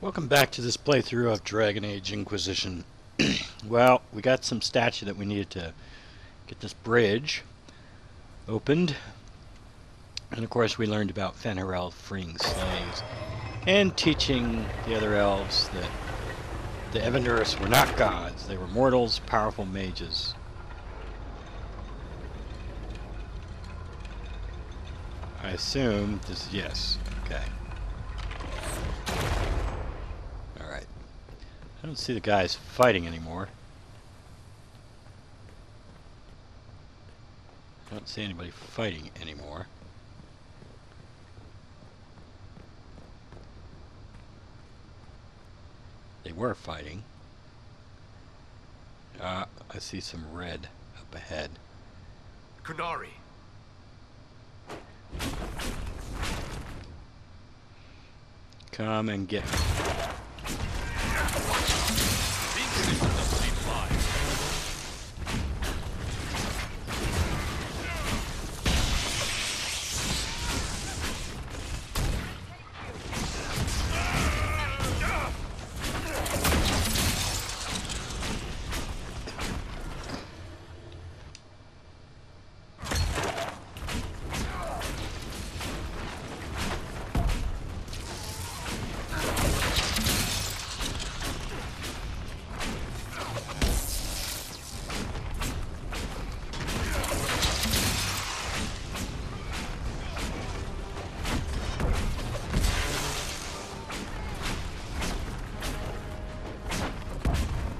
Welcome back to this playthrough of Dragon Age Inquisition. well, we got some statue that we needed to get this bridge opened. And of course we learned about Fen'Harel freeing slaves and teaching the other elves that the Evanuris were not gods. They were mortals, powerful mages. I assume this is yes. Okay. I don't see the guys fighting anymore. I don't see anybody fighting anymore. They were fighting. Uh, I see some red up ahead. Qunari. Come and get me. Vencedor.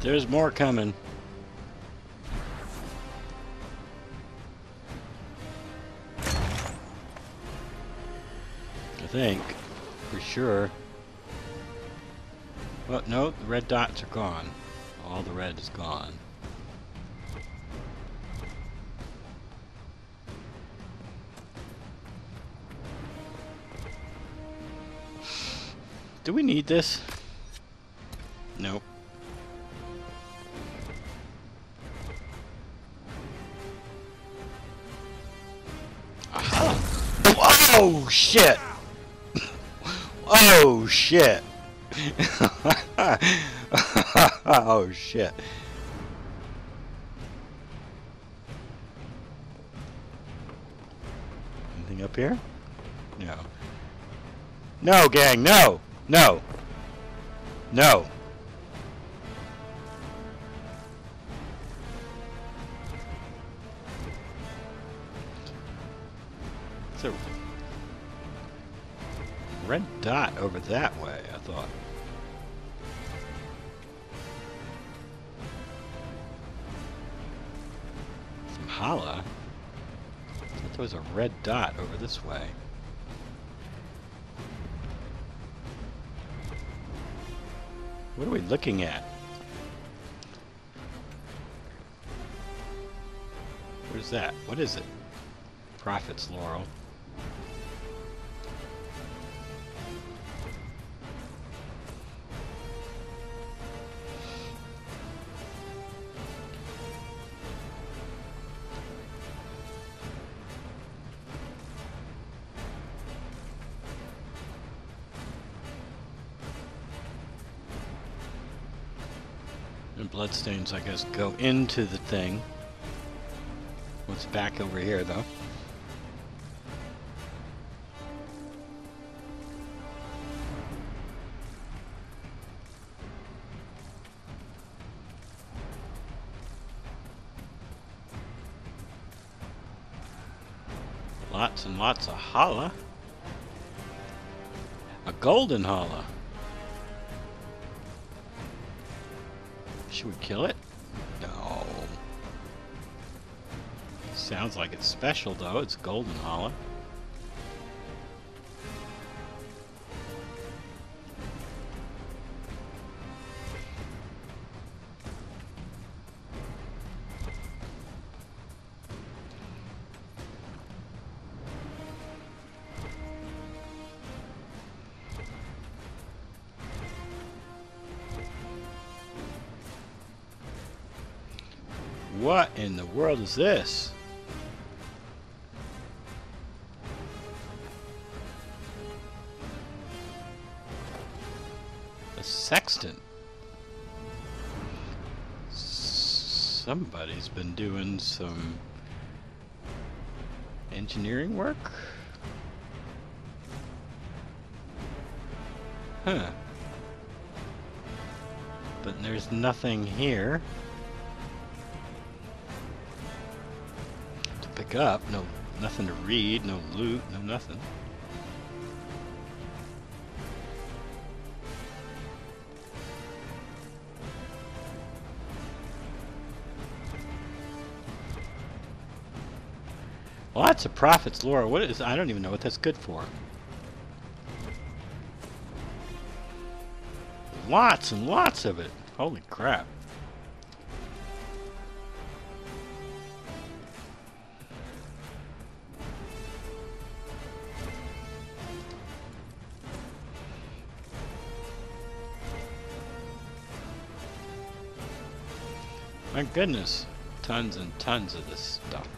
There's more coming. I think. For sure. Well, no, the red dots are gone. All the red is gone. Do we need this? Nope. Oh shit! oh shit! oh shit! Anything up here? No. No, gang, no! No! No! Dot over that way, I thought. Some Halla? I thought there was a red dot over this way. What are we looking at? Where's that? What is it? Prophet's Laurel. Bloodstains, I guess, go into the thing. What's back over here, though? Lots and lots of Halla. A golden Halla. Kill it? No. Sounds like it's special though. It's golden Halla. Is this? A sextant. Somebody's been doing some engineering work? Huh. But there's nothing here pick up. No, nothing to read, no loot, no nothing. Lots of Prophet's Laurel. What is? I don't even know what that's good for. Lots and lots of it. Holy crap. My goodness. Tons and tons of this stuff.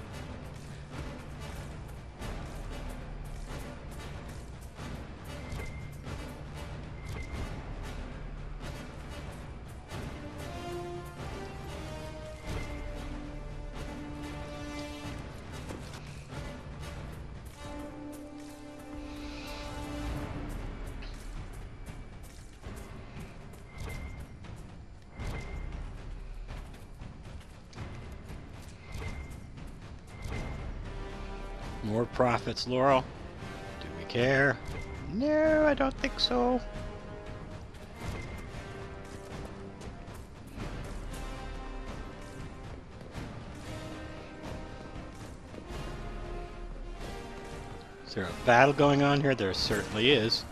Prophet's Laurel. Do we care? No, I don't think so. Is there a battle going on here? There certainly is.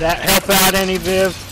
That help out any, Viv?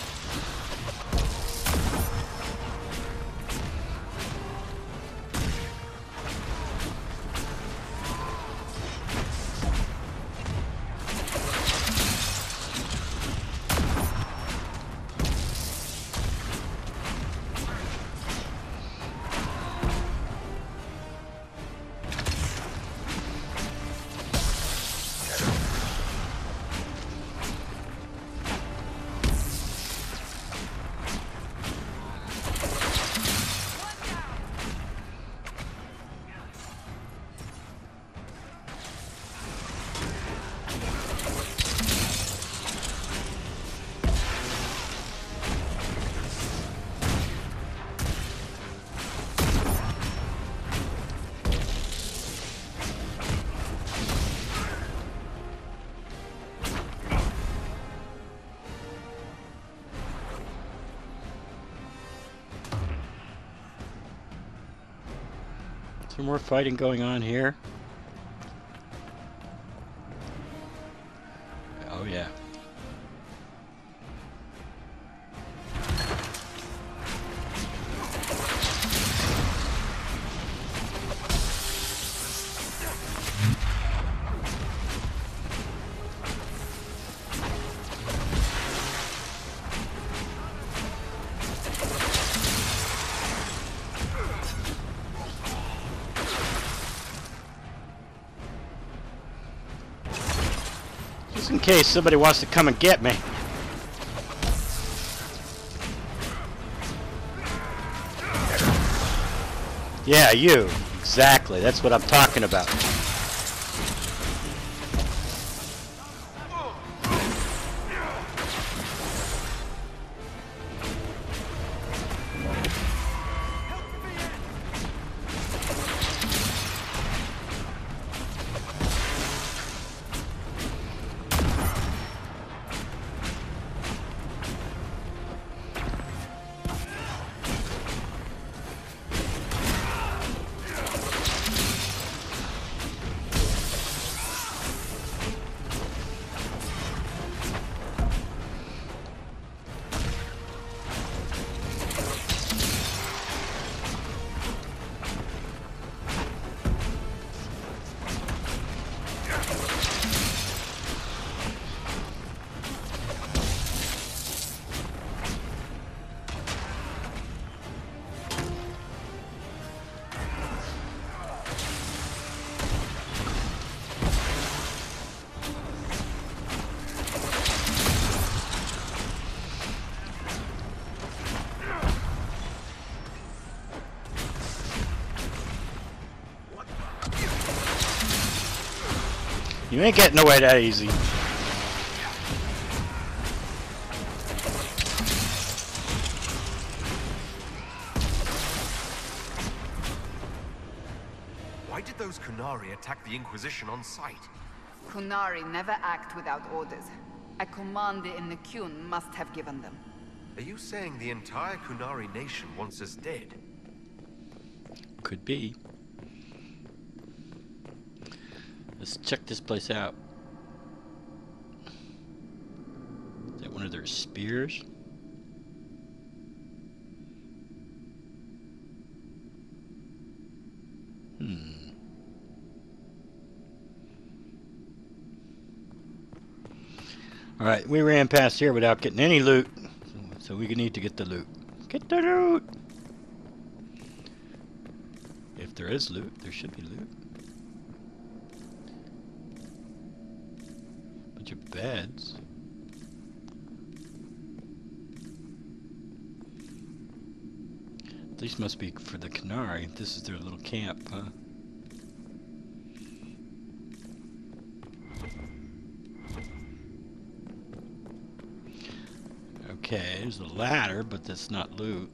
Some more fighting going on here. Case somebody wants to come and get me. Yeah, you. Exactly. That's what I'm talking about. You ain't getting away that easy. Why did those Qunari attack the Inquisition on sight? Qunari never act without orders. A commander in the Qun must have given them. Are you saying the entire Qunari nation wants us dead? Could be. Let's check this place out. Is that one of their spears? Hmm. Alright, we ran past here without getting any loot. So we need to get the loot. Get the loot! If there is loot, there should be loot. Bunch of beds. These must be for the Qunari. This is their little camp, huh? Okay, there's a ladder, but that's not loot.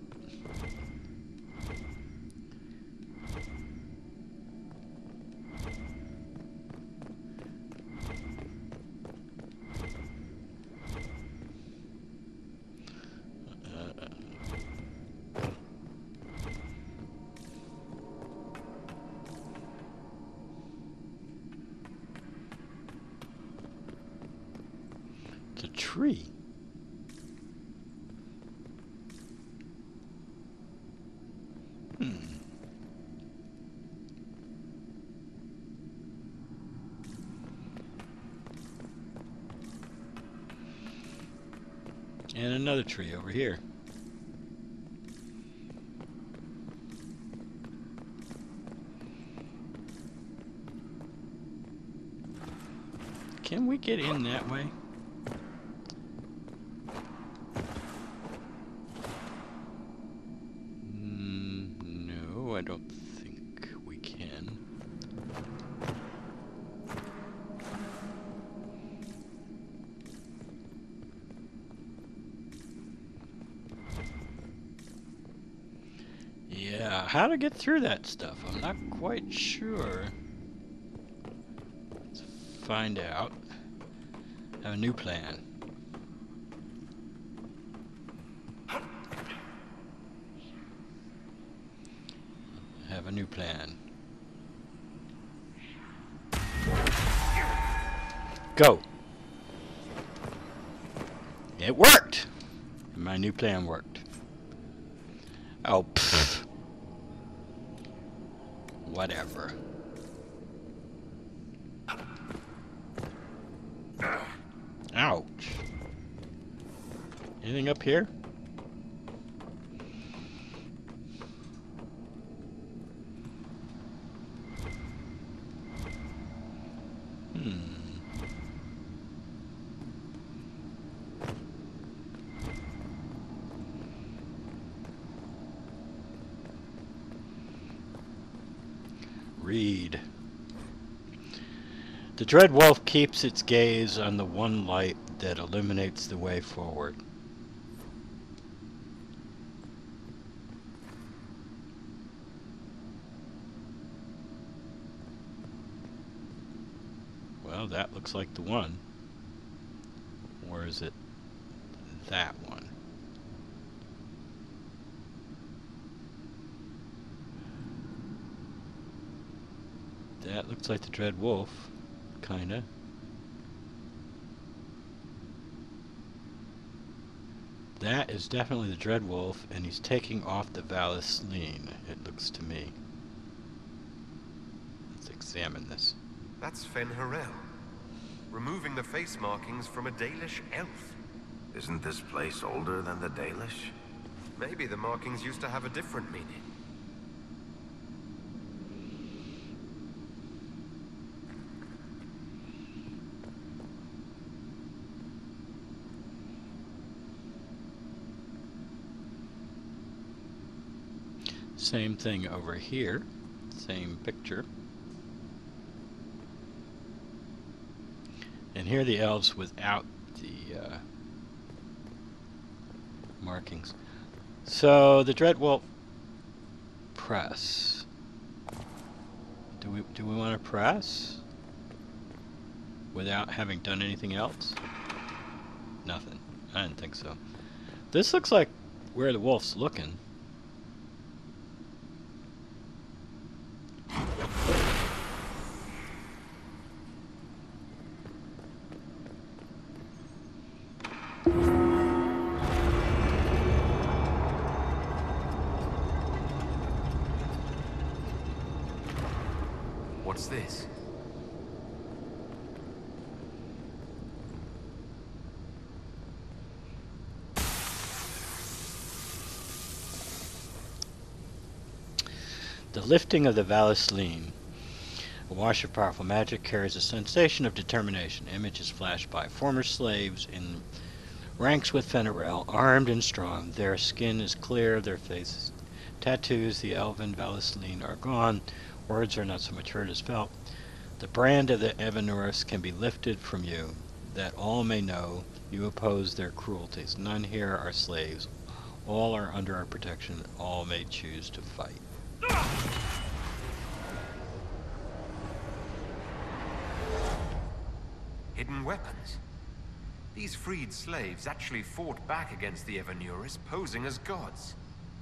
It's a tree. Hmm. And another tree over here. Can we get in that way? Mm, no, I don't think we can. Yeah, how to get through that stuff, I'm not quite sure. Let's find out. I Have a new plan. have a new plan. Go. It worked. My new plan worked. Oh, pfft. Whatever. Ouch. Anything up here? Hmm. Read. The Dread Wolf keeps its gaze on the one light that illuminates the way forward. Well, that looks like the one. Or is it that one? That looks like the Dread Wolf, kinda. That is definitely the Dread Wolf, and he's taking off the Vallaslin, it looks to me. Let's examine this. That's Fen'Harel. Removing the face markings from a Dalish elf. Isn't this place older than the Dalish? Maybe the markings used to have a different meaning. Same thing over here. Same picture. And here are the elves without the uh, markings. So the Dreadwolf press. Do we do we want to press without having done anything else? Nothing. I didn't think so. This looks like where the wolf's looking. The lifting of the Vallaslin. A wash of powerful magic carries a sensation of determination. Images flash by former slaves in ranks with Fen'Harel, armed and strong. Their skin is clear, their faces tattoos, the elven Vallaslin are gone. Words are not so much heard as felt. The brand of the Evanuris can be lifted from you, that all may know you oppose their cruelties. None here are slaves. All are under our protection. All may choose to fight. Hidden weapons. These freed slaves actually fought back against the Evanuris, posing as gods.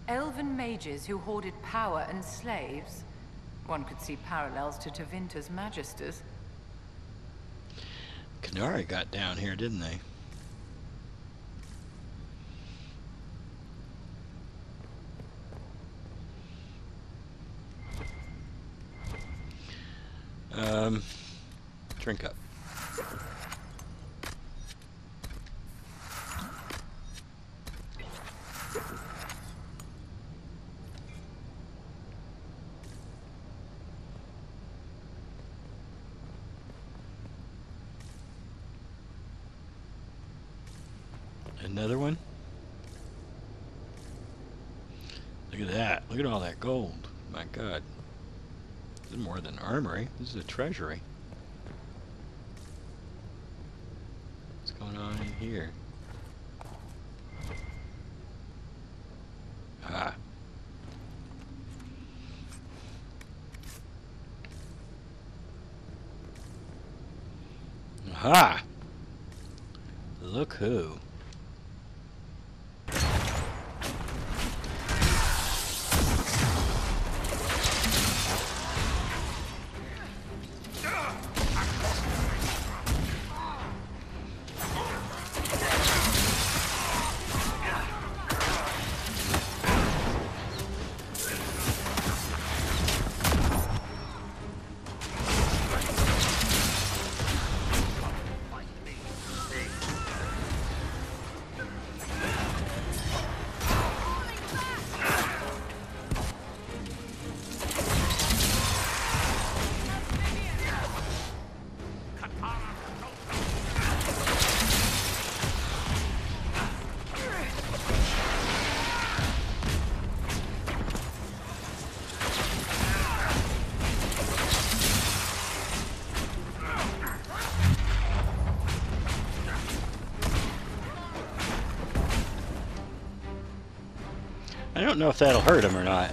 Elven mages who hoarded power and slaves? One could see parallels to Tevinter's Magisters. Qunari got down here, didn't they? Um, drink up. Another one? Look at that. Look at all that gold. My god. More than armory. This is a treasury. What's going on in here? Ah. Aha! Look who. Don't know if that'll hurt him or not.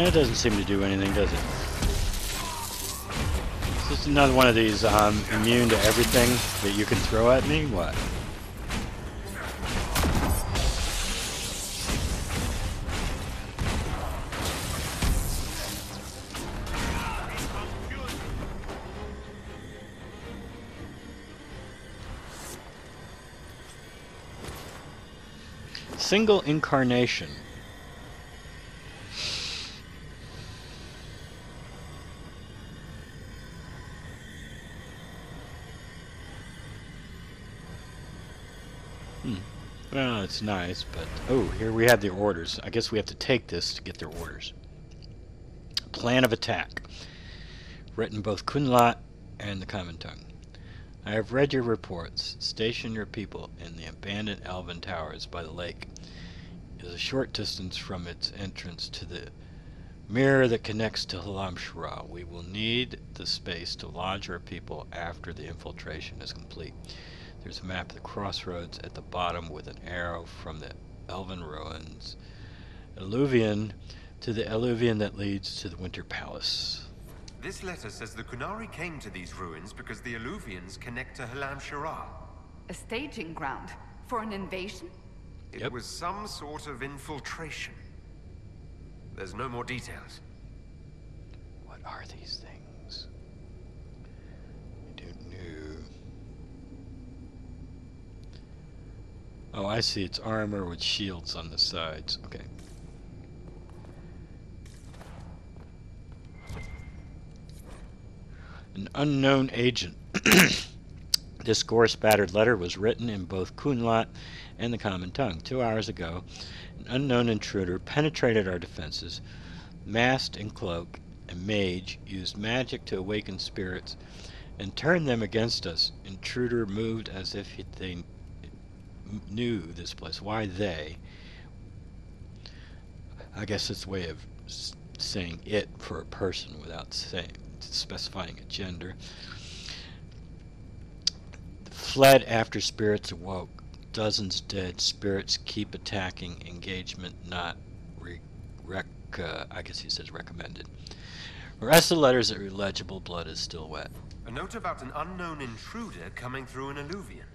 It doesn't seem to do anything, does it? It's just another one of these um, immune to everything that you can throw at me? What? Single incarnation. It's nice, but oh, here we have the orders. I guess we have to take this to get their orders. Plan of attack, written both Qunlat and the Common Tongue. I have read your reports. Station your people in the abandoned Elven towers by the lake. It is a short distance from its entrance to the mirror that connects to Halamshiral. We will need the space to lodge our people after the infiltration is complete. There's a map of the crossroads at the bottom with an arrow from the Elven ruins. Eluvian to the Eluvian that leads to the Winter Palace. This letter says the Qunari came to these ruins because the Eluvians connect to Halamshiral. A staging ground for an invasion? It Yep. was some sort of infiltration. There's no more details. What are these things? I don't know. Oh, I see. It's armor with shields on the sides. Okay. An unknown agent. this gore-spattered letter was written in both Qunlat and the Common Tongue. Two hours ago, an unknown intruder penetrated our defenses, masked in cloak, and mage used magic to awaken spirits and turn them against us. Intruder moved as if he, they knew this place. Why they? I guess it's a way of saying it for a person without saying specifying a gender. Fled after spirits awoke. Dozens dead. Spirits keep attacking. Engagement not re- rec. Uh, I guess he says recommended. Rest of the letters are illegible. Blood is still wet. A note about an unknown intruder coming through an Eluvian.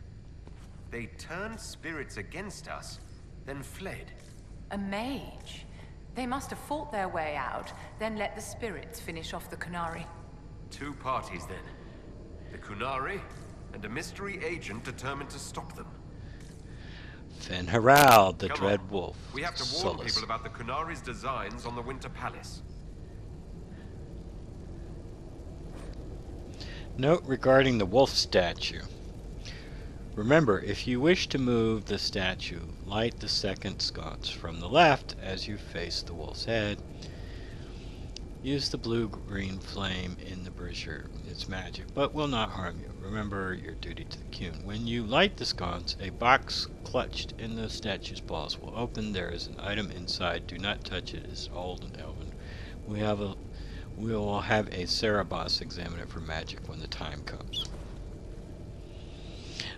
They turned spirits against us, then fled. A mage. They must have fought their way out, then let the spirits finish off the Qunari. Two parties then. The Qunari, and a mystery agent determined to stop them. Fen'Harel, the Come Dread on. Wolf. We have to warn Solas. people about the Qunari's designs on the Winter Palace. Note regarding the wolf statue. Remember, if you wish to move the statue, light the second sconce from the left as you face the wolf's head. Use the blue-green flame in the brazier. It's magic, but will not harm you. Remember your duty to the Qun. When you light the sconce, a box clutched in the statue's balls will open. There is an item inside. Do not touch it. It's old and elven. We have a we will have a Saarebas examine it for magic when the time comes.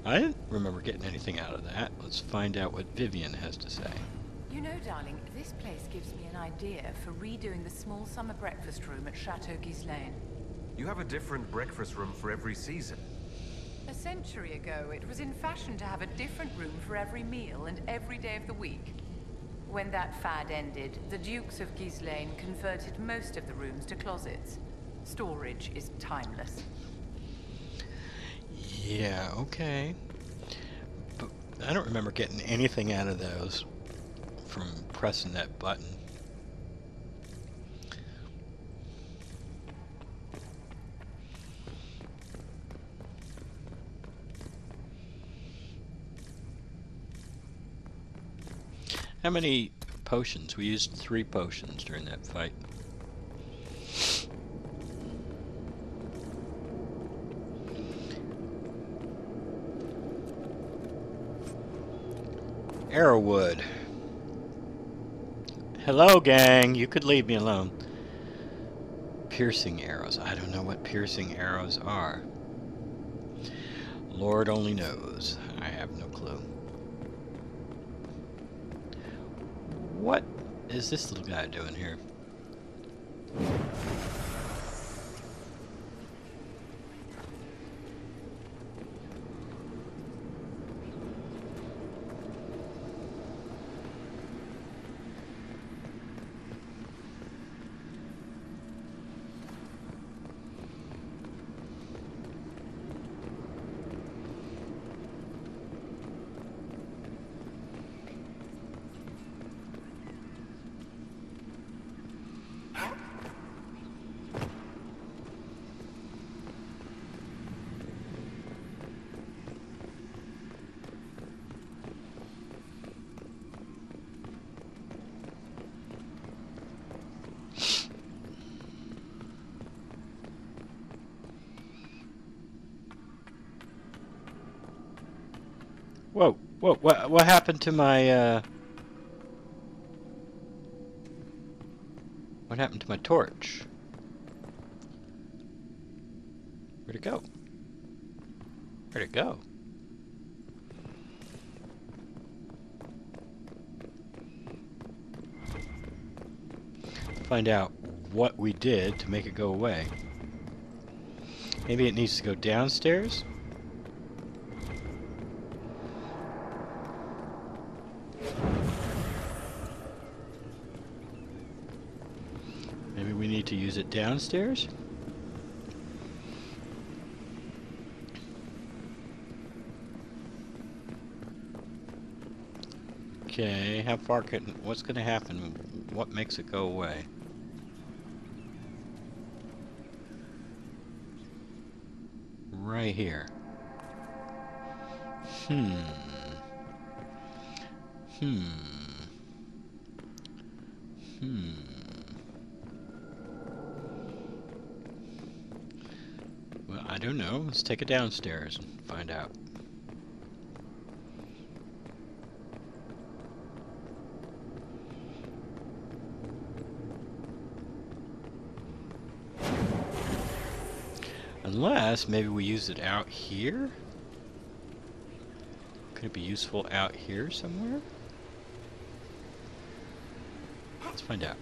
I didn't remember getting anything out of that. Let's find out what Vivian has to say. You know, darling, this place gives me an idea for redoing the small summer breakfast room at Chateau Ghislain. You have a different breakfast room for every season. A century ago, it was in fashion to have a different room for every meal and every day of the week. When that fad ended, the Dukes of Ghislain converted most of the rooms to closets. Storage is timeless. Yeah, okay. But I don't remember getting anything out of those from pressing that button. How many potions? We used three potions during that fight. Arrowwood. Hello, gang. You could leave me alone. Piercing arrows. I don't know what piercing arrows are. Lord only knows. I have no clue. What is this little guy doing here? Whoa, whoa, what, happened to my, uh... What happened to my torch? Where'd it go? Where'd it go? Find out what we did to make it go away. Maybe it needs to go downstairs? Maybe we need to use it downstairs? Okay, how far can, what's gonna happen? What makes it go away? Right here. Hmm. Hmm. Don't know. Let's take it downstairs and find out. Unless maybe we use it out here? Could it be useful out here somewhere? Let's find out.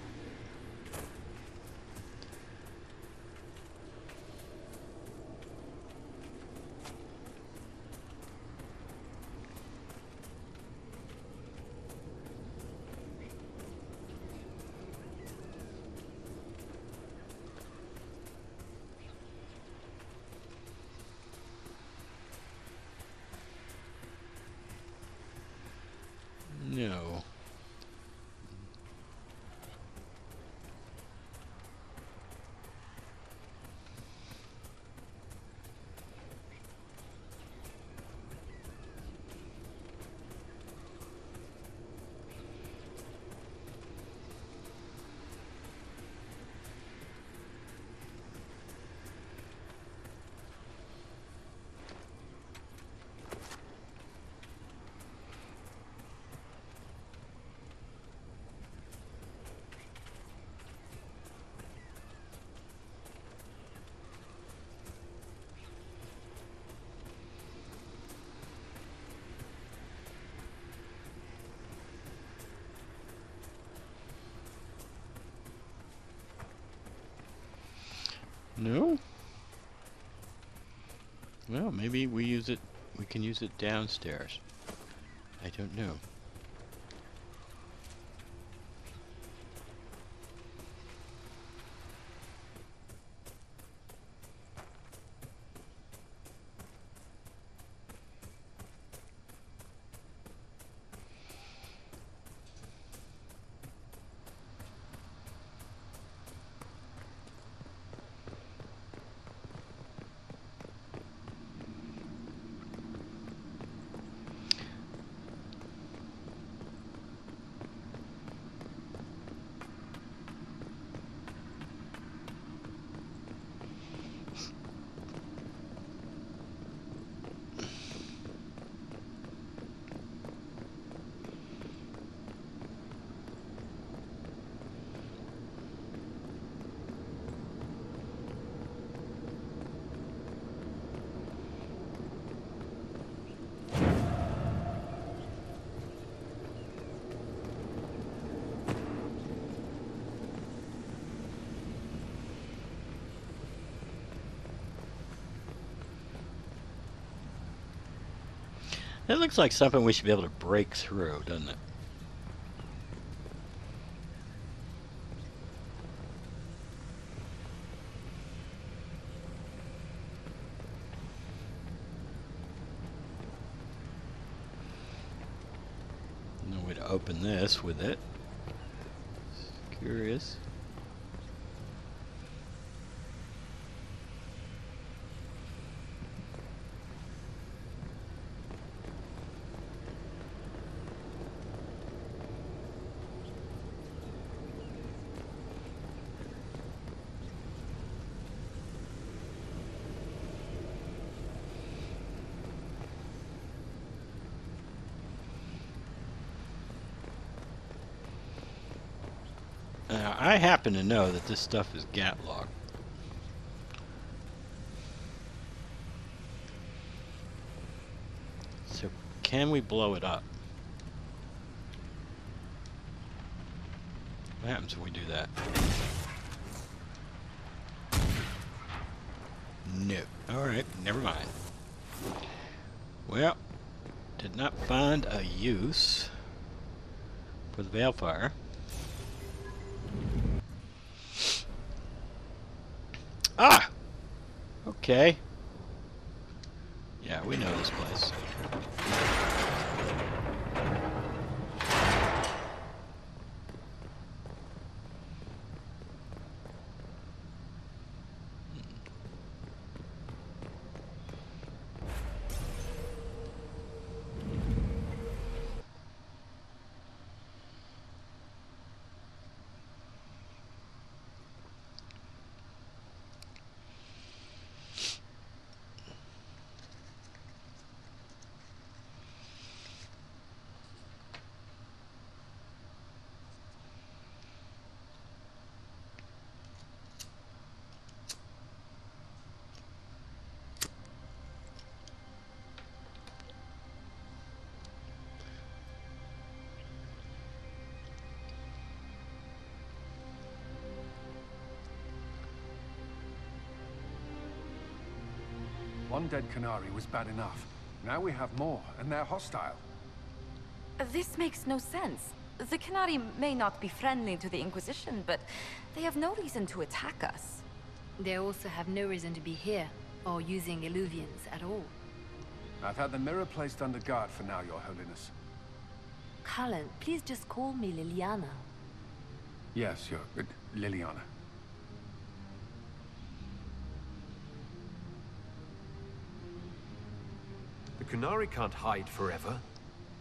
No? Well, maybe we use it, we can use it downstairs. I don't know. It looks like something we should be able to break through, doesn't it? No way to open this with it. Curious. Now, I happen to know that this stuff is Gaatlok. So, can we blow it up? What happens if we do that? No. Alright, never mind. Well, did not find a use for the Balefire. Ah! Okay. Yeah, we know this place. Dead Qunari was bad enough. Now we have more, and they're hostile. This makes no sense. The Qunari may not be friendly to the Inquisition, but they have no reason to attack us. They also have no reason to be here, or using Eluvians at all. I've had the mirror placed under guard for now, Your Holiness. Cullen, please just call me Leliana. Yes, Your... Uh, Leliana. Qunari can't hide forever.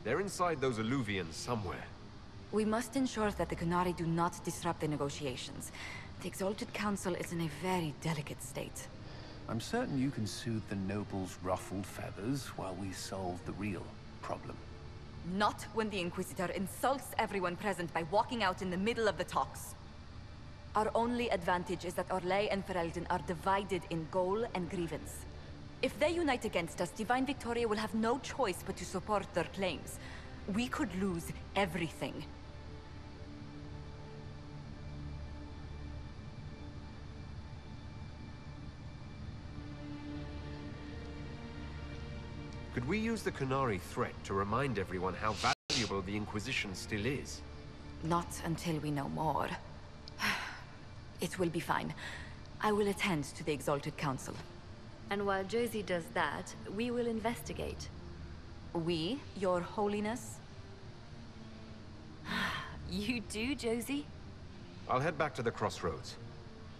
They're inside those Eluvians somewhere. We must ensure that the Qunari do not disrupt the negotiations. The Exalted Council is in a very delicate state. I'm certain you can soothe the noble's ruffled feathers while we solve the real problem. Not when the Inquisitor insults everyone present by walking out in the middle of the talks. Our only advantage is that Orlais and Ferelden are divided in goal and grievance. If they unite against us, Divine Victoria will have no choice but to support their claims. We could lose everything. Could we use the Qunari threat to remind everyone how valuable the Inquisition still is? Not until we know more. It will be fine. I will attend to the Exalted Council. And while Josie does that, we will investigate. We, Your Holiness? You do, Josie? I'll head back to the crossroads.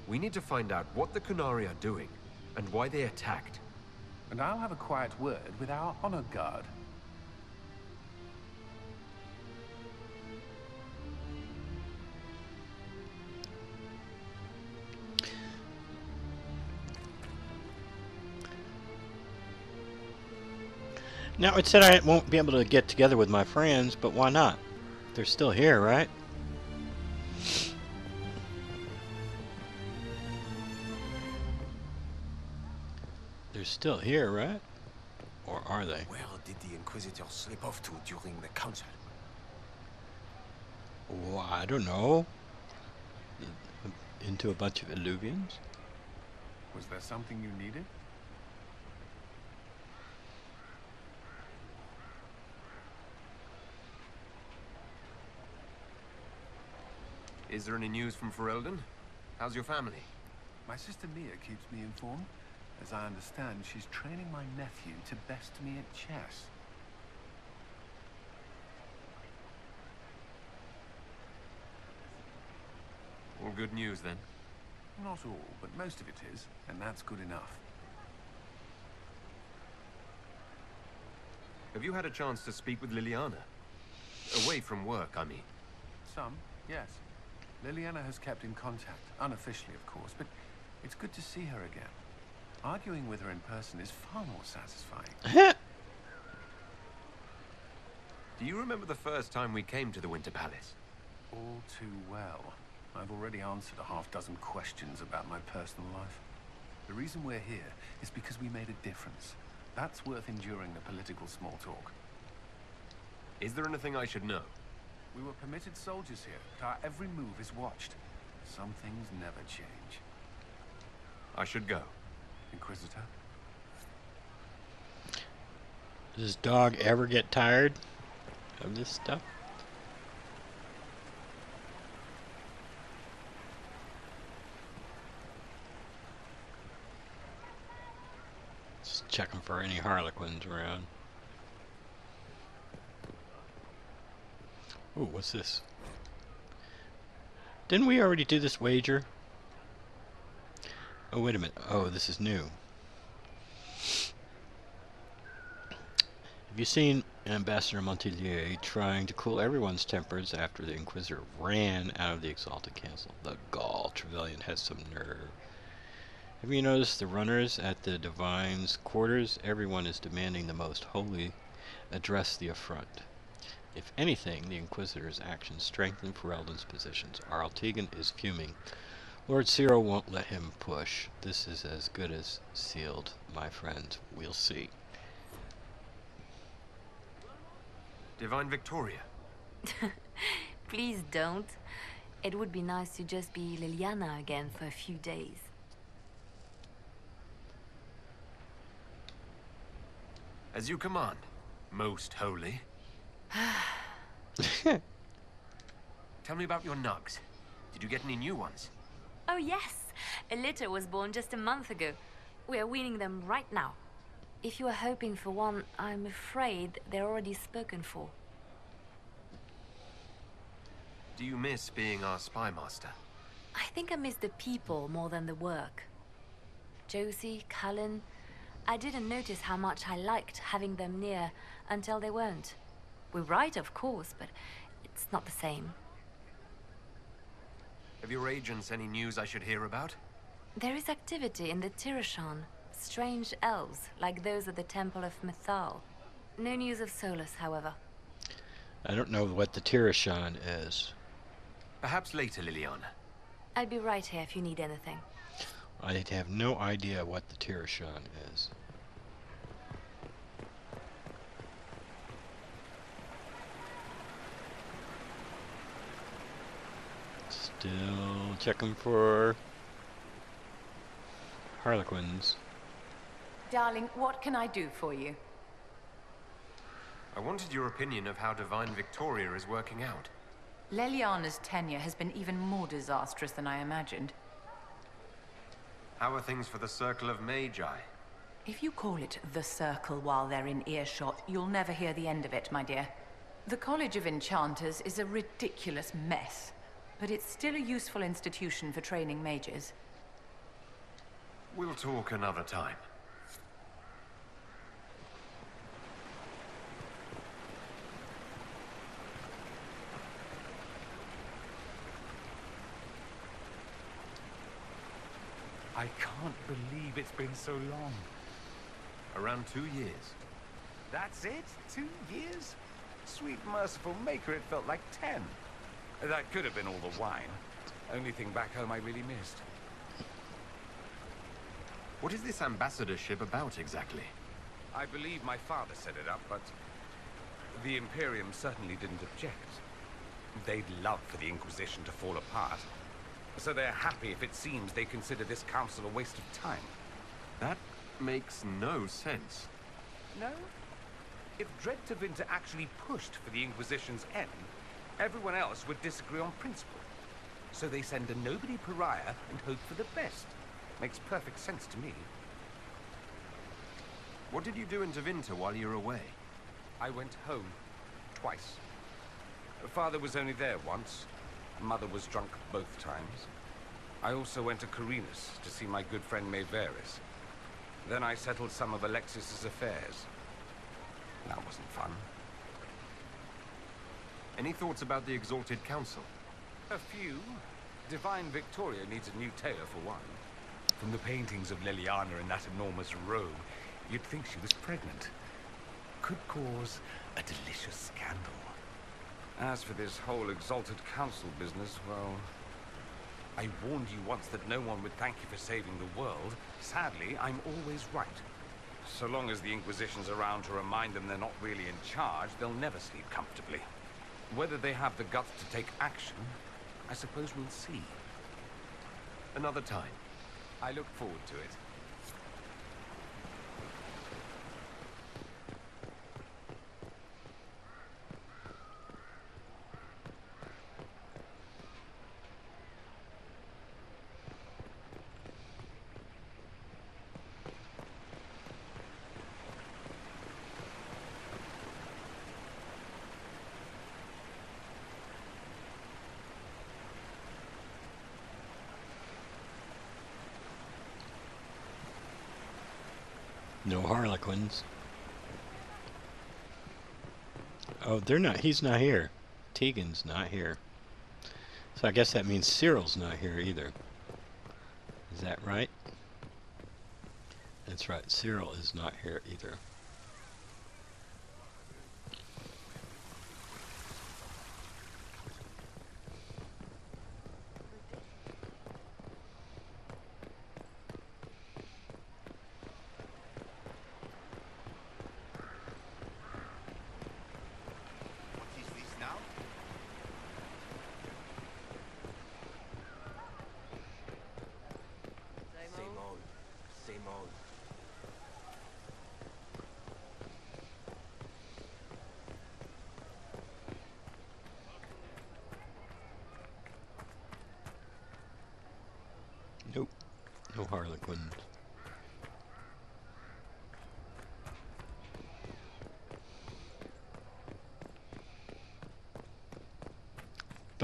We need to find out what the Qunari are doing, and why they attacked. And I'll have a quiet word with our honor guard. Now, it said I won't be able to get together with my friends, but why not? They're still here, right? They're still here, right? Or are they? Where did the Inquisitor slip off to during the Council? Well, I don't know. Into a bunch of Eluvians? Was there something you needed? Is there any news from Ferelden? How's your family? My sister Mia keeps me informed. As I understand, she's training my nephew to best me at chess. All good news then. Not all, but most of it is, and that's good enough. Have you had a chance to speak with Leliana? Away from work, I mean. Some, yes. Leliana has kept in contact, unofficially of course, but it's good to see her again. Arguing with her in person is far more satisfying. Do you remember the first time we came to the Winter Palace? All too well. I've already answered a half dozen questions about my personal life. The reason we're here is because we made a difference. That's worth enduring the political small talk. Is there anything I should know? We were permitted soldiers here, but our every move is watched. Some things never change. I should go. Inquisitor? Does this dog ever get tired of this stuff? Just checking for any harlequins around. Ooh, what's this? Didn't we already do this wager? Oh, wait a minute. Oh, this is new. Have you seen Ambassador Montilyet trying to cool everyone's tempers after the Inquisitor ran out of the Exalted Castle? The Gaul Trevelyan has some nerve. Have you noticed the runners at the Divine's quarters? Everyone is demanding the most holy address the affront. If anything, the Inquisitor's actions strengthen Ferelden's positions. Arl Tegan is fuming. Lord Cyril won't let him push. This is as good as sealed, my friends. We'll see. Divine Victoria. Please don't. It would be nice to just be Leliana again for a few days. As you command, most holy. Tell me about your nugs. Did you get any new ones? Oh yes, a litter was born just a month ago. We are weaning them right now. If you are hoping for one, I'm afraid they're already spoken for. Do you miss being our spy master? I think I miss the people more than the work. Josie, Cullen, I didn't notice how much I liked having them near until they weren't. We write, of course, but it's not the same. Have your agents any news I should hear about? There is activity in the Tirashan. Strange elves, like those at the Temple of Mythal. No news of Solas, however. I don't know what the Tirashan is. Perhaps later, Leliana. I'll be right here if you need anything. I have no idea what the Tirashan is. Still checking for Harlequins. Darling, what can I do for you? I wanted your opinion of how Divine Victoria is working out. Leliana's tenure has been even more disastrous than I imagined. How are things for the Circle of Magi? If you call it the Circle while they're in earshot, you'll never hear the end of it, my dear. The College of Enchanters is a ridiculous mess, but it's still a useful institution for training mages. We'll talk another time. I can't believe it's been so long. Around two years. That's it? Two years? Sweet merciful maker, it felt like ten. That could have been all the wine. Only thing back home I really missed. What is this ambassadorship about exactly? I believe my father set it up, but the Imperium certainly didn't object. They'd love for the Inquisition to fall apart. So they're happy if it seems they consider this council a waste of time. That makes no sense. No? If Dread actually pushed for the Inquisition's end, everyone else would disagree on principle. So they send a nobody pariah and hope for the best. Makes perfect sense to me. What did you do in Tevinter while you were away? I went home. Twice. Father was only there once. Mother was drunk both times. I also went to Qarinus to see my good friend Maevaris. Then I settled some of Alexius's affairs. That wasn't fun. Any thoughts about the Exalted Council? A few. Divine Victoria needs a new tailor for one. From the paintings of Leliana in that enormous robe, you'd think she was pregnant. Could cause a delicious scandal. As for this whole Exalted Council business, well... I warned you once that no one would thank you for saving the world. Sadly, I'm always right. So long as the Inquisition's around to remind them they're not really in charge, they'll never sleep comfortably. Whether they have the guts to take action, I suppose we'll see. Another time. I look forward to it. No Harlequins. Oh, they're not. He's not here. Tegan's not here. So I guess that means Cyril's not here either. Is that right? That's right. Cyril is not here either. What is this now? Same old. Same old. Nope. No Harlequins.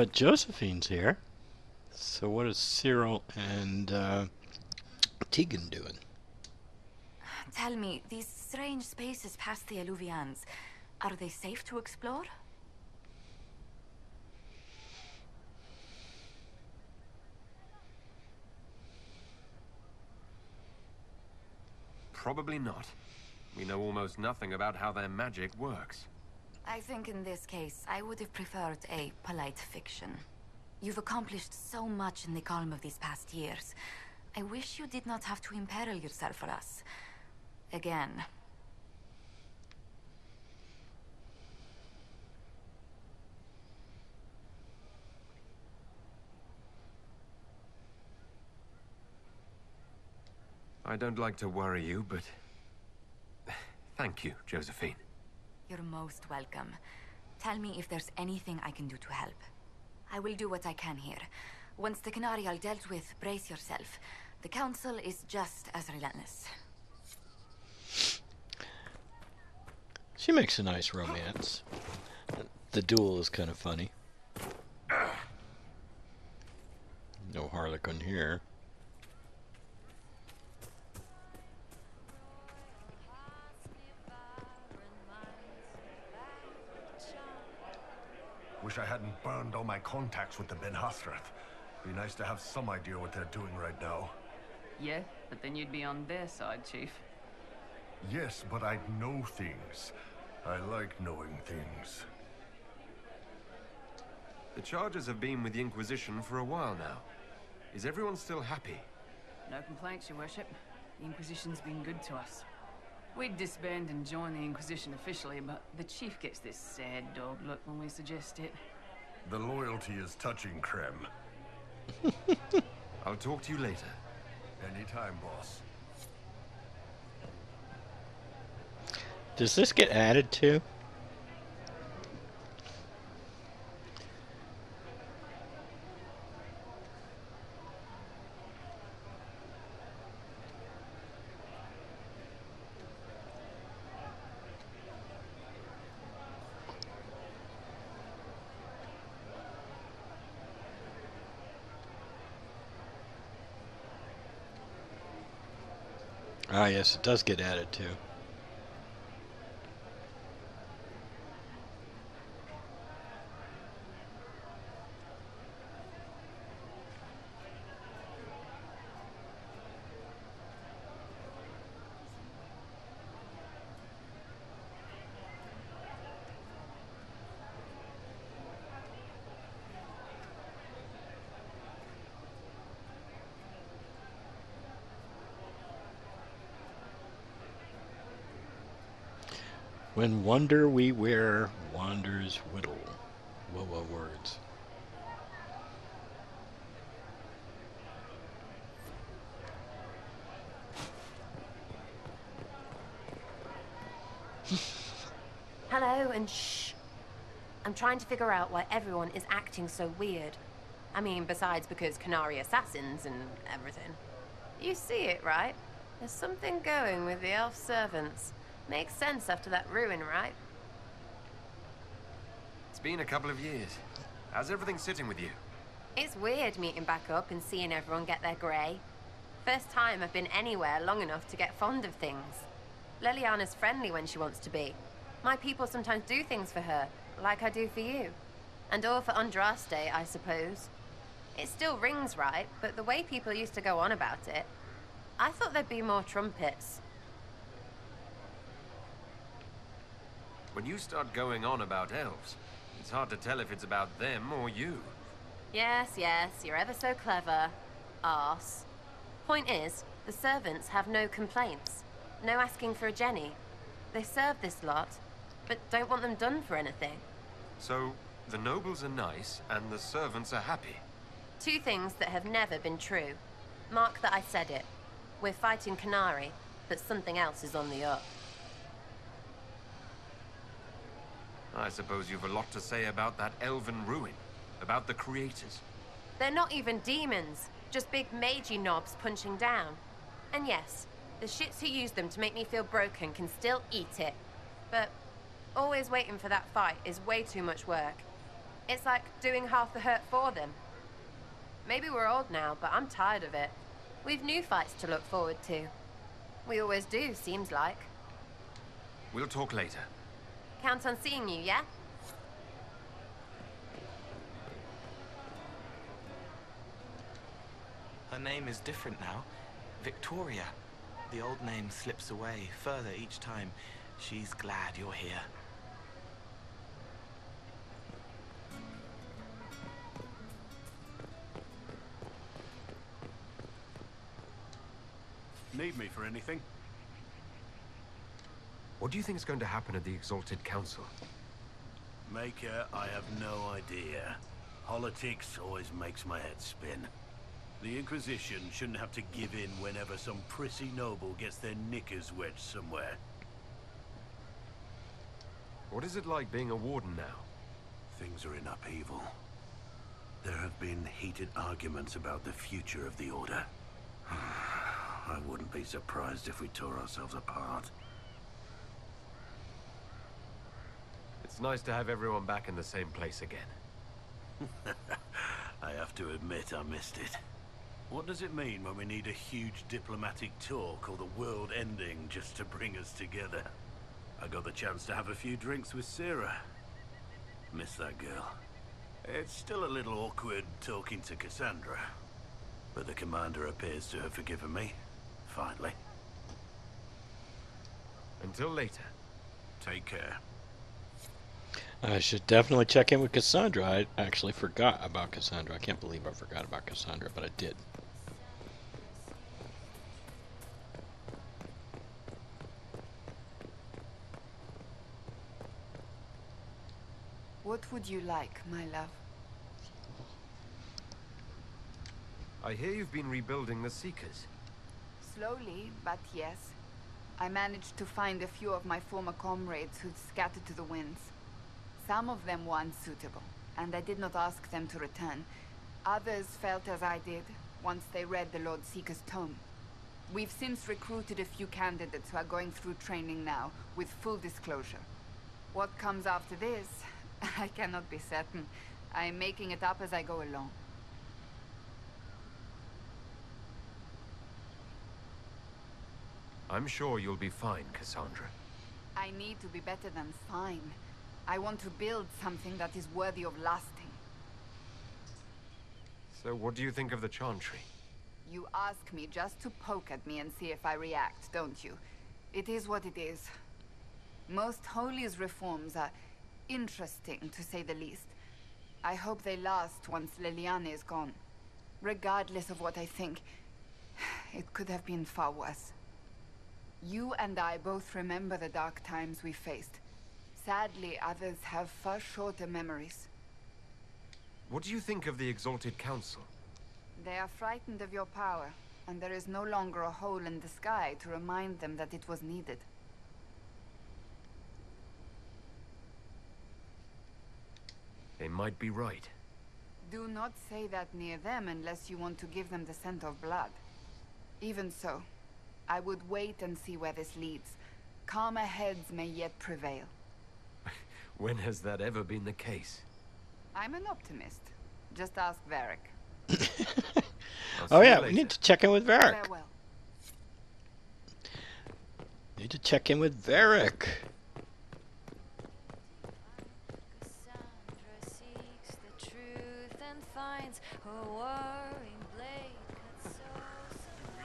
But Josephine's here. So what is Cyril and uh, Tegan doing? Tell me, these strange spaces past the Eluvians, are they safe to explore? Probably not. We know almost nothing about how their magic works. I think in this case, I would have preferred a polite fiction. You've accomplished so much in the calm of these past years. I wish you did not have to imperil yourself for us. Again. I don't like to worry you, but... Thank you, Josephine. You're most welcome. Tell me if there's anything I can do to help. I will do what I can here. Once the Qunari are dealt with, brace yourself. The Council is just as relentless. She makes a nice romance. The duel is kind of funny. No Harlequin here. Wish I hadn't burned all my contacts with the Ben-Hassrath. Be nice to have some idea what they're doing right now. Yeah, but then you'd be on their side, Chief. Yes, but I'd know things. I like knowing things. The charges have been with the Inquisition for a while now. Is everyone still happy? No complaints, Your Worship. The Inquisition's been good to us. We'd disband and join the Inquisition officially, but the Chief gets this sad dog look when we suggest it. The loyalty is touching, Krem. I'll talk to you later. Anytime, boss. Does this get added to? Ah, yes, it does get added too. When wonder we wear, wanders whittle. Whoa, whoa, words. Hello, and shh. I'm trying to figure out why everyone is acting so weird. I mean, besides because Qunari assassins and everything. You see it, right? There's something going with the elf servants. Makes sense after that ruin, right? It's been a couple of years. How's everything sitting with you? It's weird meeting back up and seeing everyone get their grey. First time I've been anywhere long enough to get fond of things. Leliana's friendly when she wants to be. My people sometimes do things for her, like I do for you. And all for Andraste, I suppose. It still rings right, but the way people used to go on about it, I thought there'd be more trumpets. When you start going on about elves, it's hard to tell if it's about them or you. Yes, yes, you're ever so clever. Arse. Point is, the servants have no complaints. No asking for a Jenny. They serve this lot, but don't want them done for anything. So, the nobles are nice, and the servants are happy. Two things that have never been true. Mark that I said it. We're fighting Qunari, but something else is on the up. I suppose you've a lot to say about that elven ruin. About the creators. They're not even demons, just big magey knobs punching down. And yes, the shits who use them to make me feel broken can still eat it. But always waiting for that fight is way too much work. It's like doing half the hurt for them. Maybe we're old now, but I'm tired of it. We've new fights to look forward to. We always do, seems like. We'll talk later. Count on seeing you, yeah? Her name is different now. Victoria. The old name slips away further each time. She's glad you're here. Need me for anything? What do you think is going to happen at the Exalted Council? Maker, I have no idea. Politics always makes my head spin. The Inquisition shouldn't have to give in whenever some prissy noble gets their knickers wedged somewhere. What is it like being a warden now? Things are in upheaval. There have been heated arguments about the future of the Order. I wouldn't be surprised if we tore ourselves apart. It's nice to have everyone back in the same place again. I have to admit I missed it. What does it mean when we need a huge diplomatic talk or the world ending just to bring us together? I got the chance to have a few drinks with Sera. Miss that girl. It's still a little awkward talking to Cassandra. But the commander appears to have forgiven me. Finally. Until later. Take care. I should definitely check in with Cassandra. I actually forgot about Cassandra. I can't believe I forgot about Cassandra, but I did. What would you like, my love? I hear you've been rebuilding the Seekers. Slowly, but yes. I managed to find a few of my former comrades who'd scattered to the winds. Some of them were unsuitable, and I did not ask them to return. Others felt as I did, once they read the Lord Seeker's tome. We've since recruited a few candidates who are going through training now, with full disclosure. What comes after this, I cannot be certain. I'm making it up as I go along. I'm sure you'll be fine, Cassandra. I need to be better than fine. I want to build something that is worthy of lasting. So what do you think of the Chantry? You ask me just to poke at me and see if I react, don't you? It is what it is. Most Holy's reforms are interesting, to say the least. I hope they last once Leliana is gone. Regardless of what I think, it could have been far worse. You and I both remember the dark times we faced. Sadly, others have far shorter memories. What do you think of the Exalted Council? They are frightened of your power, and there is no longer a hole in the sky to remind them that it was needed. They might be right. Do not say that near them unless you want to give them the scent of blood. Even so, I would wait and see where this leads. Calmer heads may yet prevail. When has that ever been the case? I'm an optimist. Just ask Varric. oh yeah, we need to check in with Varric. Farewell. Need to check in with Varric. Cassandra seeks the truth and finds her whirring blade cuts so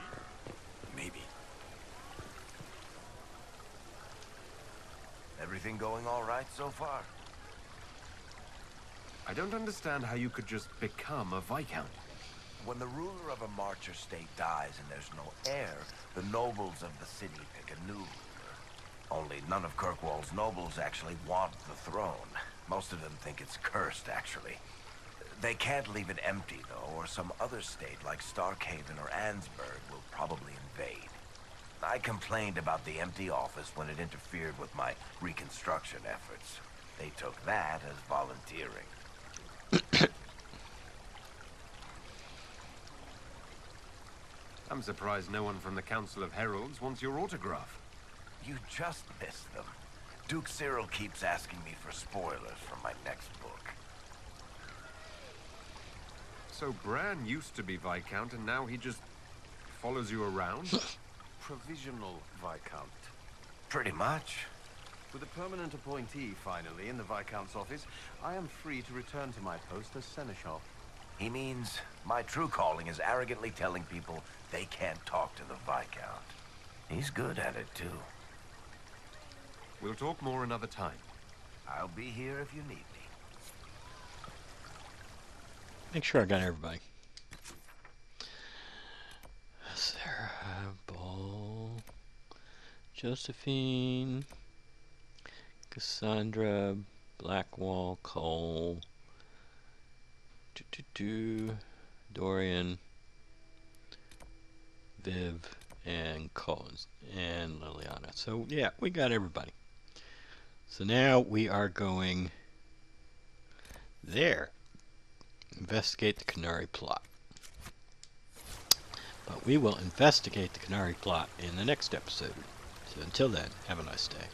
Maybe. Everything going all right so far? I don't understand how you could just become a Viscount. When the ruler of a Marcher state dies and there's no heir, the nobles of the city pick a new ruler. Only none of Kirkwall's nobles actually want the throne. Most of them think it's cursed, actually. They can't leave it empty, though, or some other state like Starkhaven or Ansburg will probably invade. I complained about the empty office when it interfered with my reconstruction efforts. They took that as volunteering. I'm surprised no one from the Council of Heralds wants your autograph. You just missed them. Duke Cyril keeps asking me for spoilers from my next book. So Bran used to be Viscount, and now he just follows you around? Provisional Viscount. Pretty much. With a permanent appointee, finally, in the Viscount's office, I am free to return to my post as Seneschal. He means my true calling is arrogantly telling people they can't talk to the Viscount. He's good at it, too. We'll talk more another time. I'll be here if you need me. Make sure I got everybody. Sera Ball, Josephine, Cassandra, Blackwall, Cole, do, do, do, Dorian, Viv, and Collins, and Leliana. So yeah, we got everybody. So now we are going there. Investigate the Qunari plot. But we will investigate the Qunari plot in the next episode. Until then, have a nice day.